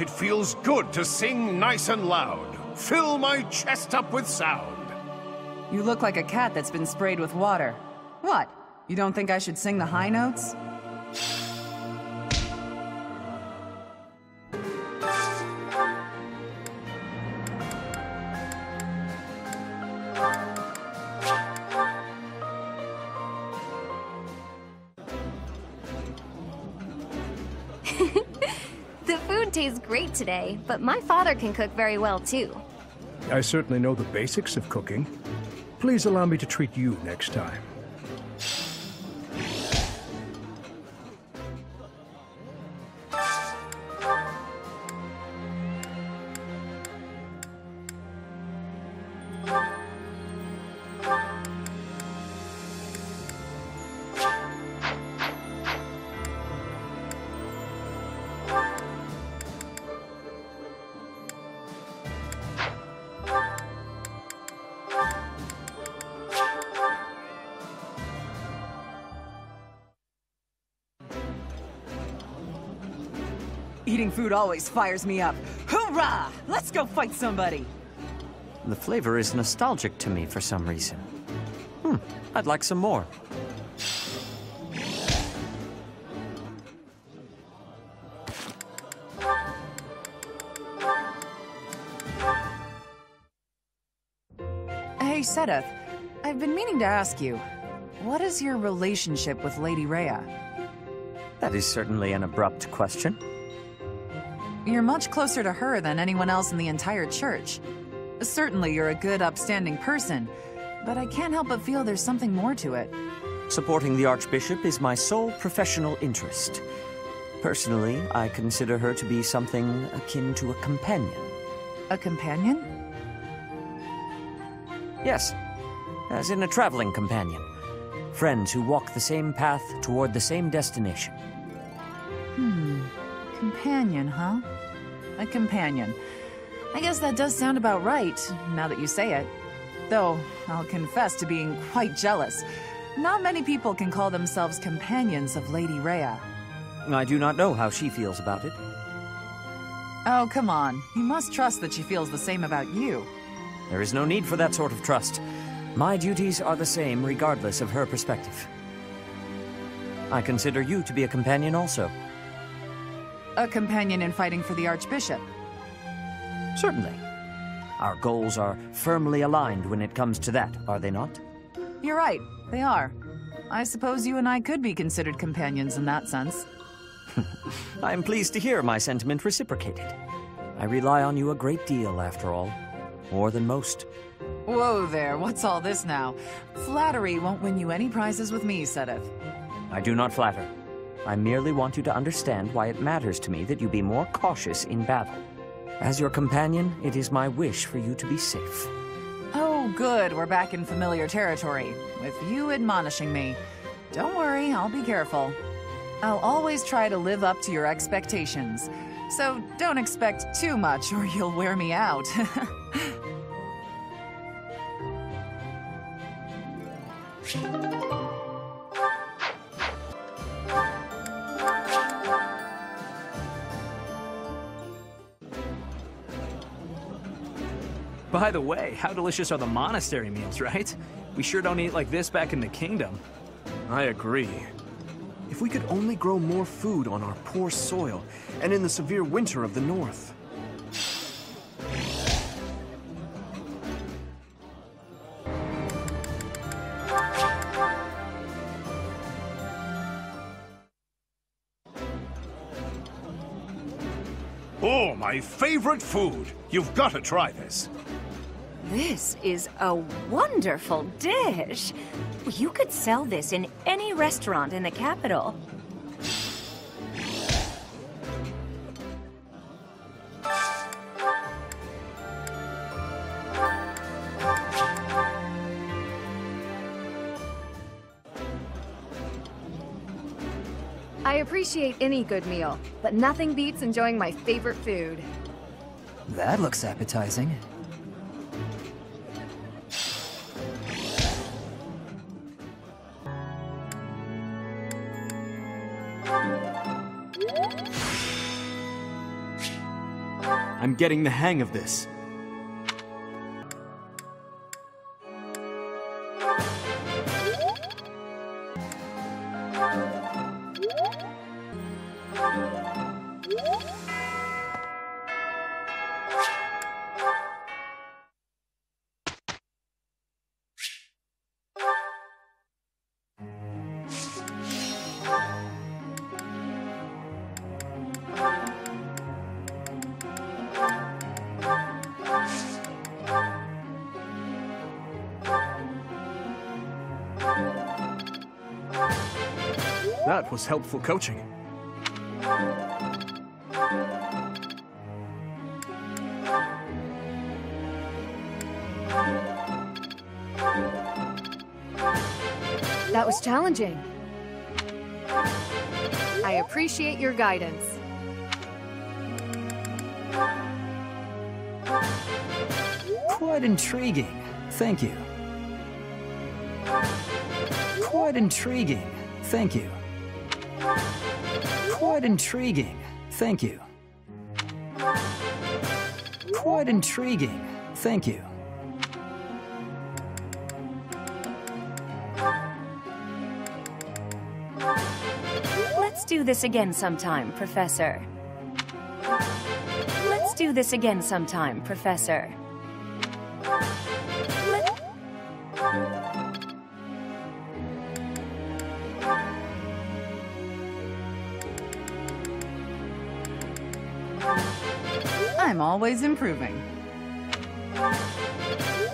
It feels good to sing nice and loud. Fill my chest up with sound. You look like a cat that's been sprayed with water. What? You don't think I should sing the high notes? But my father can cook very well too. I certainly know the basics of cooking. Please allow me to treat you next time. Food always fires me up. Hoorah! Let's go fight somebody! The flavor is nostalgic to me for some reason. Hmm, I'd like some more. Hey, Seteth. I've been meaning to ask you, what is your relationship with Lady Rhea? That is certainly an abrupt question. You're much closer to her than anyone else in the entire church. Certainly, you're a good, upstanding person, but I can't help but feel there's something more to it. Supporting the Archbishop is my sole professional interest. Personally, I consider her to be something akin to a companion. A companion? Yes, as in a traveling companion. Friends who walk the same path toward the same destination. Hmm. Companion, huh? A companion. I guess that does sound about right, now that you say it. Though, I'll confess to being quite jealous. Not many people can call themselves companions of Lady Rhea. I do not know how she feels about it. Oh, come on. You must trust that she feels the same about you. There is no need for that sort of trust. My duties are the same regardless of her perspective. I consider you to be a companion also. A companion in fighting for the Archbishop. Certainly. Our goals are firmly aligned when it comes to that, are they not? You're right, they are. I suppose you and I could be considered companions in that sense. I am pleased to hear my sentiment reciprocated. I rely on you a great deal, after all. More than most. Whoa there, what's all this now? Flattery won't win you any prizes with me, Seteth. I do not flatter. I merely want you to understand why it matters to me that you be more cautious in battle. As your companion, it is my wish for you to be safe. Oh, good, we're back in familiar territory, with you admonishing me. Don't worry, I'll be careful. I'll always try to live up to your expectations. So don't expect too much or you'll wear me out. By the way, how delicious are the monastery meals, right? We sure don't eat like this back in the kingdom. I agree. If we could only grow more food on our poor soil and in the severe winter of the north. Oh, my favorite food. You've got to try this. This is a wonderful dish. You could sell this in any restaurant in the capital. I appreciate any good meal, but nothing beats enjoying my favorite food. That looks appetizing. Getting the hang of this. Was helpful coaching. That was challenging. I appreciate your guidance. Quite intriguing. Thank you. Quite intriguing. Thank you. Quite intriguing. Thank you. Quite intriguing. Thank you. Let's do this again sometime, Professor. Let's do this again sometime, Professor. I'm always improving.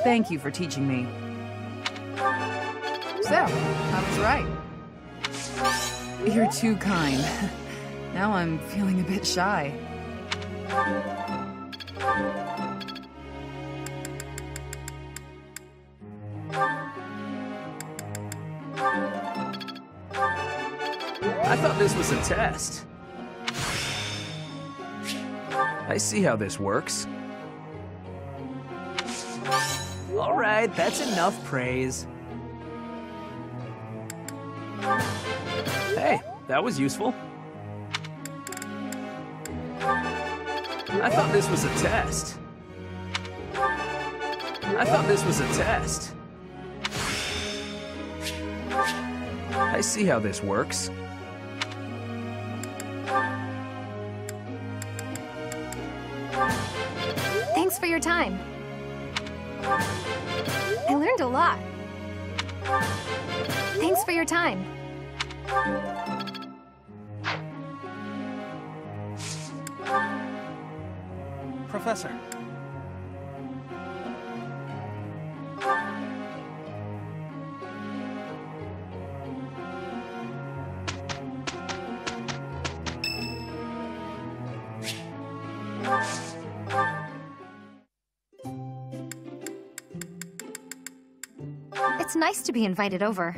Thank you for teaching me. So, I was right. You're too kind. Now I'm feeling a bit shy. I thought this was a test. I see how this works. All right, that's enough praise. Hey, that was useful. I thought this was a test. I thought this was a test. I see how this works. Your time. I learned a lot. Thanks for your time. Professor. Nice to be invited over.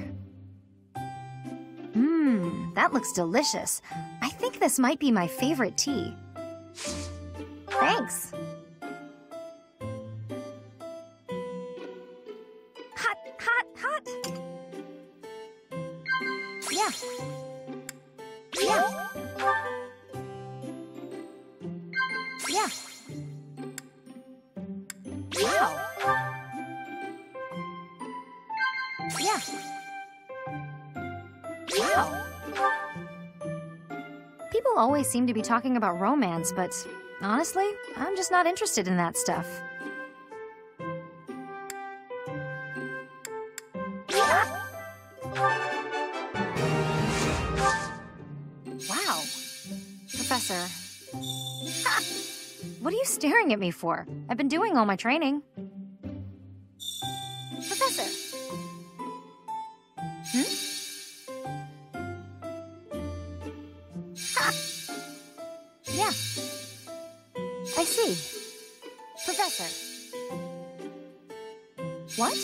Mmm, that looks delicious. I think this might be my favorite tea. Thanks. Always seem to be talking about romance, but honestly, I'm just not interested in that stuff. Wow. Professor. Ha! What are you staring at me for? I've been doing all my training. What?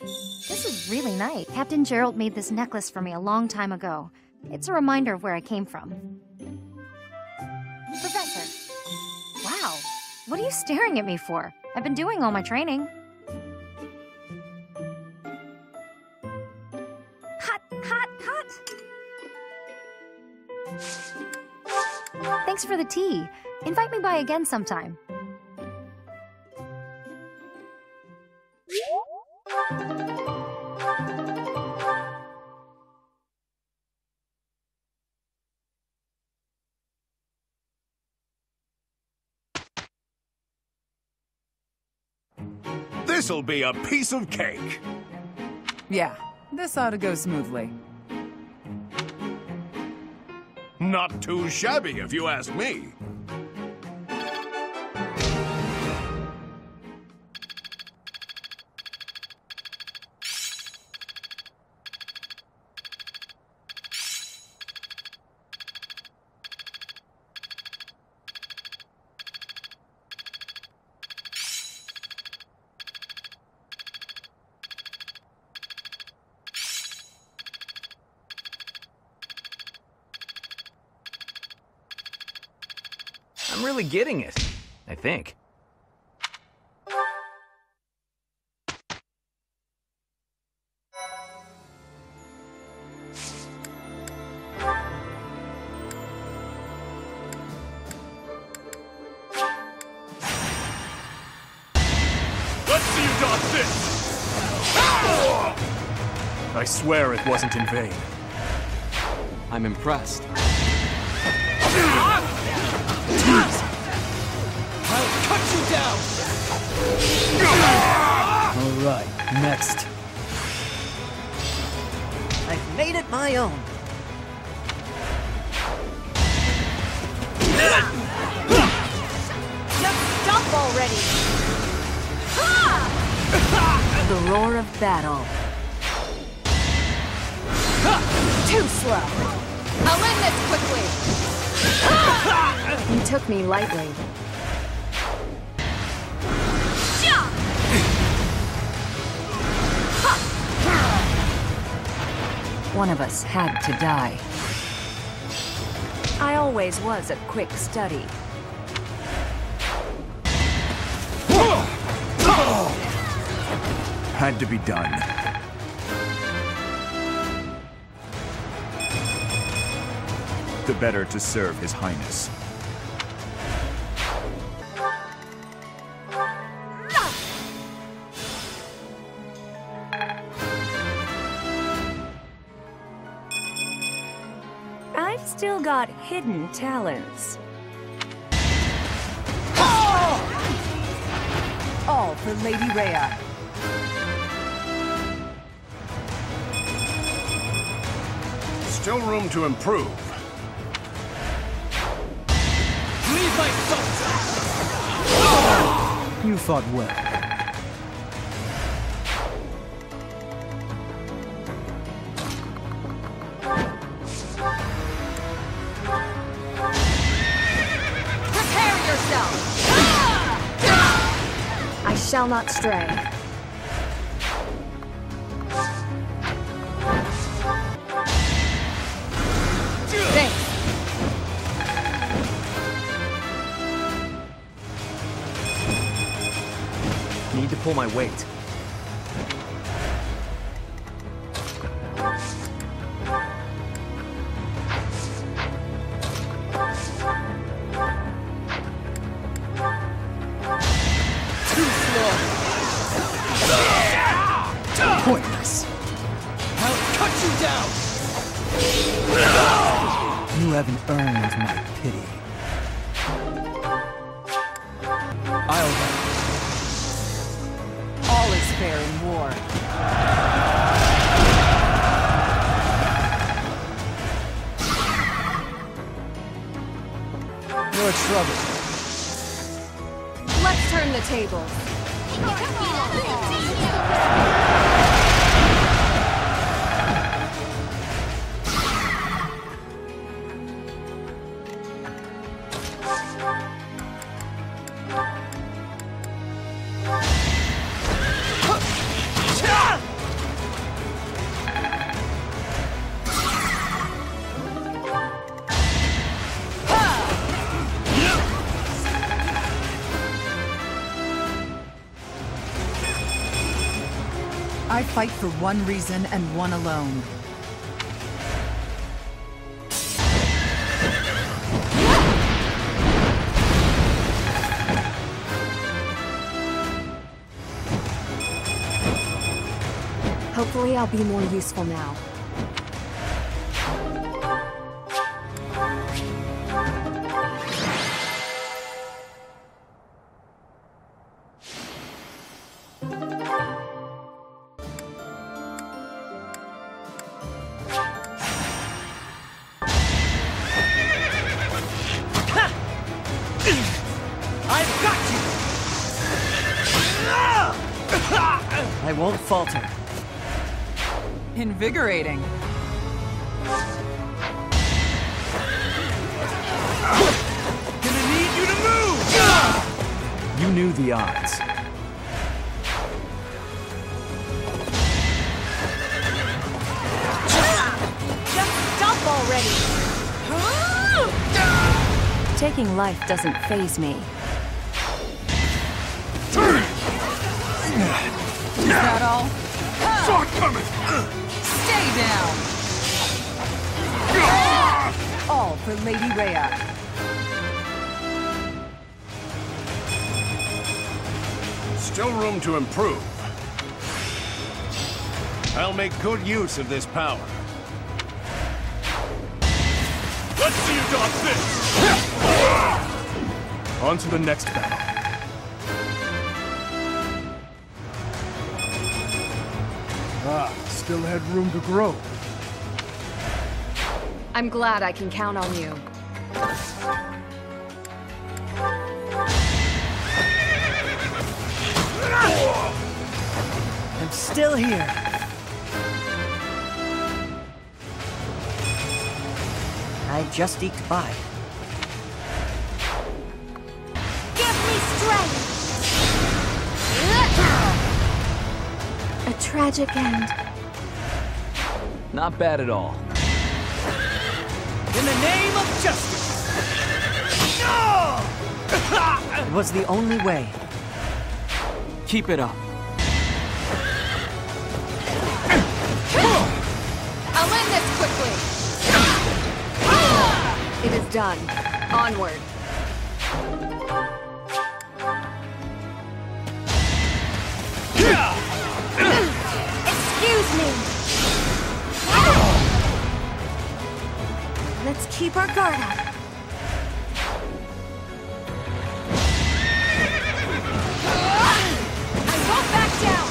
This is really nice. Captain Jeralt made this necklace for me a long time ago. It's a reminder of where I came from. Professor. Wow. What are you staring at me for? I've been doing all my training. Hot, hot, hot! Thanks for the tea. Invite me by again sometime. This'll be a piece of cake. Yeah, this ought to go smoothly. Not too shabby, if you ask me. Getting it. I think. Let's see you dodge this! I swear it wasn't in vain. I'm impressed. All right, next. I've made it my own. Just stop already! the roar of battle. Too slow. I'll end this quickly. You took me lightly. One of us had to die. I always was a quick study. Had to be done. The better to serve His Highness. Hidden talents. Ah! All for Lady Rhea. Still room to improve. Leave my You fought well. Shall not stray. Thanks. Need to pull my weight. All is fair in war. You're trouble. Let's turn the tables. Fight for one reason and one alone. Hopefully I'll be more useful now. Invigorating. Gonna need you to move! You knew the odds. Just stop already! Taking life doesn't phase me. Is that all? Saw it coming! Stay down! Ah! All for Lady Rhea. Still room to improve. I'll make good use of this power. Let's see you dodge this! On to the next battle. Still had room to grow. I'm glad I can count on you. I'm still here. I just eked by. Give me strength! A tragic end. Not bad at all. In the name of justice! No! It was the only way. Keep it up. I'll end this quickly! It is done. Onward. Let's keep our guard up. I won't back down!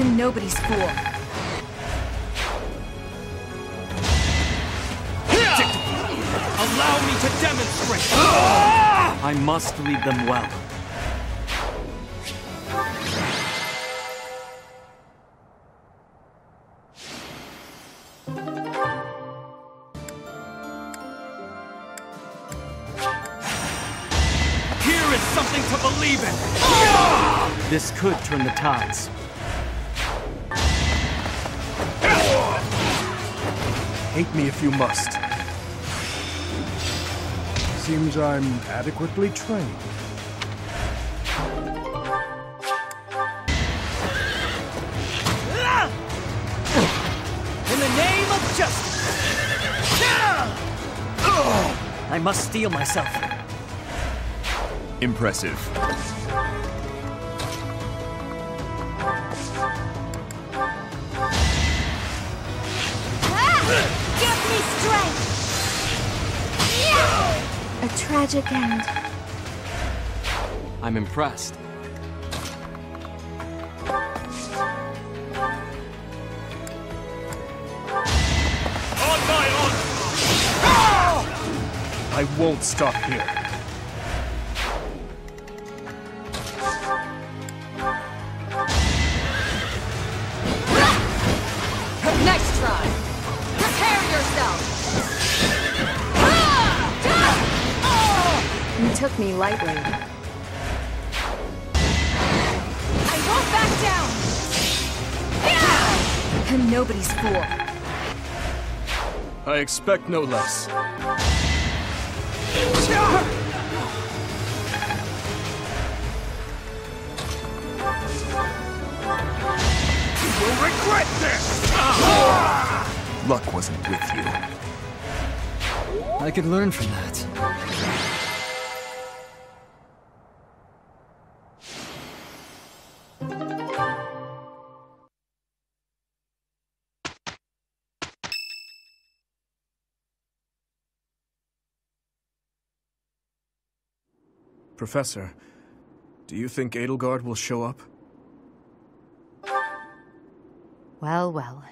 I'm nobody's fool. Allow me to demonstrate! I must lead them well. This could turn the tides. Hate me if you must. Seems I'm adequately trained. In the name of justice! I must steel myself. Impressive. A tragic end. I'm impressed. On my honor! I won't stop here. Took me lightly. I won't back down! I'm nobody's fool. I expect no less. You will regret this! Luck wasn't with you. I could learn from that. Professor, do you think Edelgard will show up? Well, well.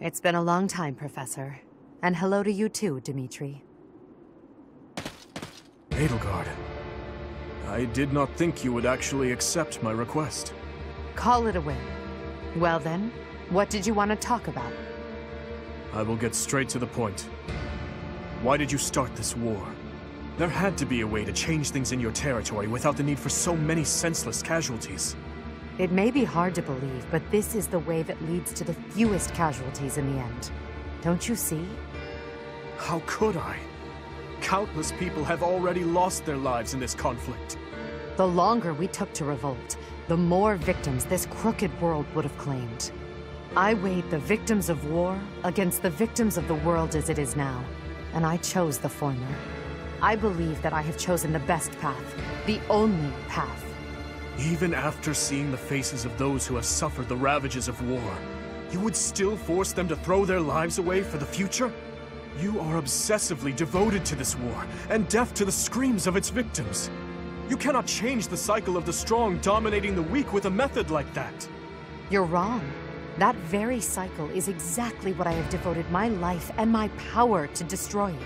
It's been a long time, Professor. And hello to you too, Dimitri. Edelgard. I did not think you would actually accept my request. Call it a win. Well then, what did you want to talk about? I will get straight to the point. Why did you start this war? There had to be a way to change things in your territory without the need for so many senseless casualties. It may be hard to believe, but this is the way that leads to the fewest casualties in the end. Don't you see? How could I? Countless people have already lost their lives in this conflict. The longer we took to revolt, the more victims this crooked world would have claimed. I weighed the victims of war against the victims of the world as it is now, and I chose the former. I believe that I have chosen the best path, the only path. Even after seeing the faces of those who have suffered the ravages of war, you would still force them to throw their lives away for the future? You are obsessively devoted to this war, and deaf to the screams of its victims. You cannot change the cycle of the strong dominating the weak with a method like that. You're wrong. That very cycle is exactly what I have devoted my life and my power to destroying.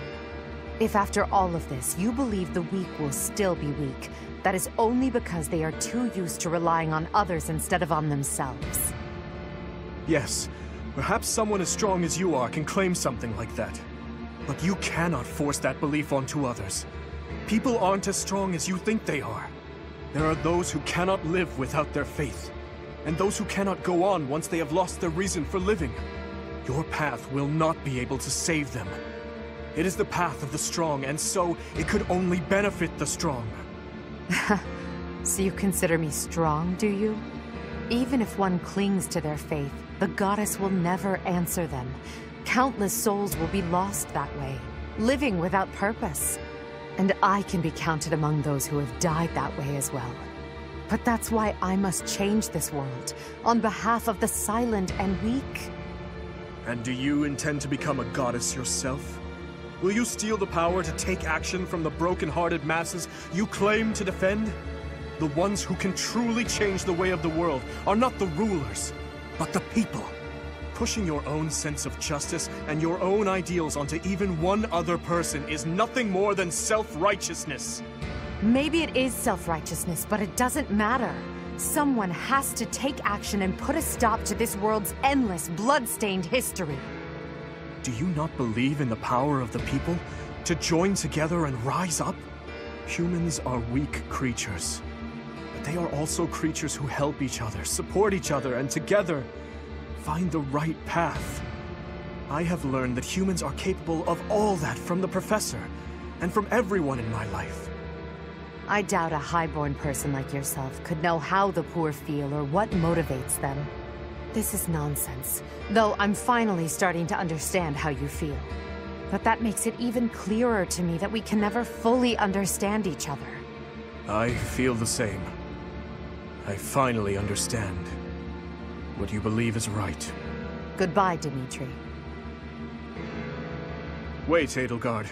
If after all of this, you believe the weak will still be weak, that is only because they are too used to relying on others instead of on themselves. Yes, perhaps someone as strong as you are can claim something like that. But you cannot force that belief onto others. People aren't as strong as you think they are. There are those who cannot live without their faith, and those who cannot go on once they have lost their reason for living. Your path will not be able to save them. It is the path of the strong, and so it could only benefit the strong. so you consider me strong, do you? Even if one clings to their faith, the goddess will never answer them. Countless souls will be lost that way, living without purpose. And I can be counted among those who have died that way as well. But that's why I must change this world, on behalf of the silent and weak. And do you intend to become a goddess yourself? Will you steal the power to take action from the broken-hearted masses you claim to defend? The ones who can truly change the way of the world are not the rulers, but the people. Pushing your own sense of justice and your own ideals onto even one other person is nothing more than self-righteousness. Maybe it is self-righteousness, but it doesn't matter. Someone has to take action and put a stop to this world's endless, blood-stained history. Do you not believe in the power of the people? To join together and rise up? Humans are weak creatures. But they are also creatures who help each other, support each other, and together find the right path. I have learned that humans are capable of all that from the Professor, and from everyone in my life. I doubt a highborn person like yourself could know how the poor feel or what motivates them. This is nonsense, though I'm finally starting to understand how you feel. But that makes it even clearer to me that we can never fully understand each other. I feel the same. I finally understand. What you believe is right. Goodbye, Dimitri. Wait, Edelgard.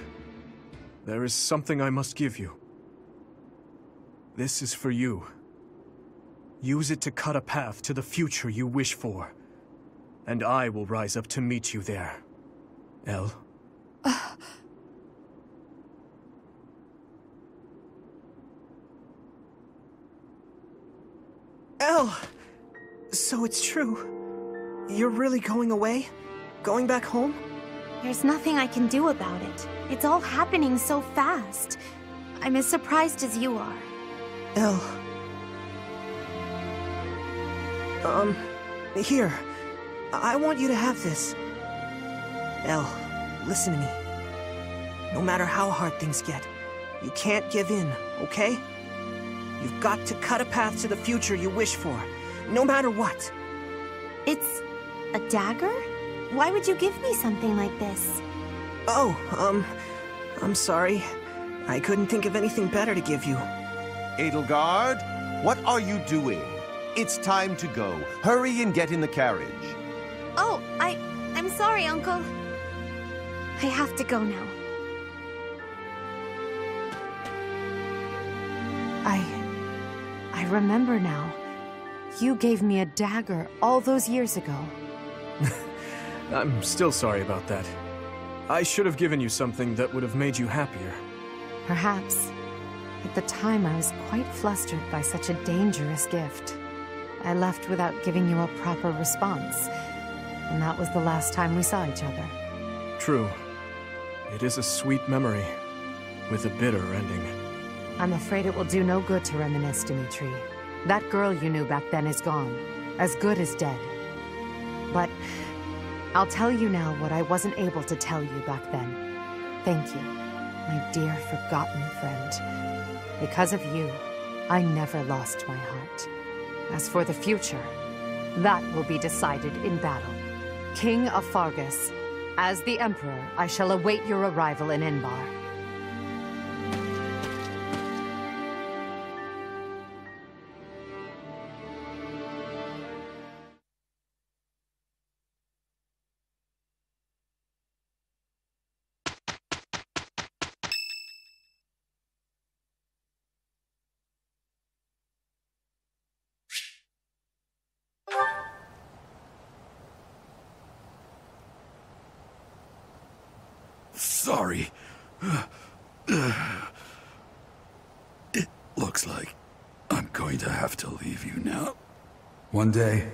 There is something I must give you. This is for you. Use it to cut a path to the future you wish for. And I will rise up to meet you there. El? Uh. El! So it's true. You're really going away? Going back home? There's nothing I can do about it. It's all happening so fast. I'm as surprised as you are. El... Um, here. I want you to have this. El, listen to me. No matter how hard things get, you can't give in, okay? You've got to cut a path to the future you wish for, no matter what. It's a dagger? Why would you give me something like this? Oh, um, I'm sorry. I couldn't think of anything better to give you. Edelgard, what are you doing? It's time to go. Hurry and get in the carriage. Oh, I... I'm sorry, Uncle. I have to go now. I... I remember now. You gave me a dagger all those years ago. I'm still sorry about that. I should have given you something that would have made you happier. Perhaps. At the time, I was quite flustered by such a dangerous gift. I left without giving you a proper response. And that was the last time we saw each other. True. It is a sweet memory, with a bitter ending. I'm afraid it will do no good to reminisce, Dimitri. That girl you knew back then is gone. As good as dead. But I'll tell you now what I wasn't able to tell you back then. Thank you, my dear forgotten friend. Because of you, I never lost my heart. As for the future, that will be decided in battle. King of Faerghus, as the Emperor, I shall await your arrival in Enbarr. Sorry. It looks like I'm going to have to leave you now. One day,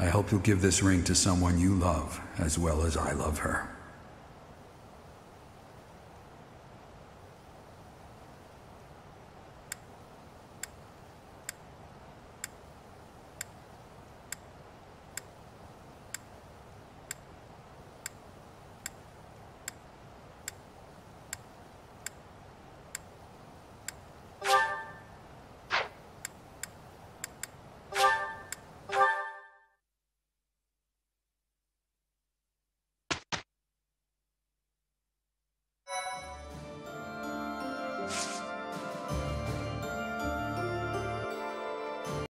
I hope you'll give this ring to someone you love as well as I love her.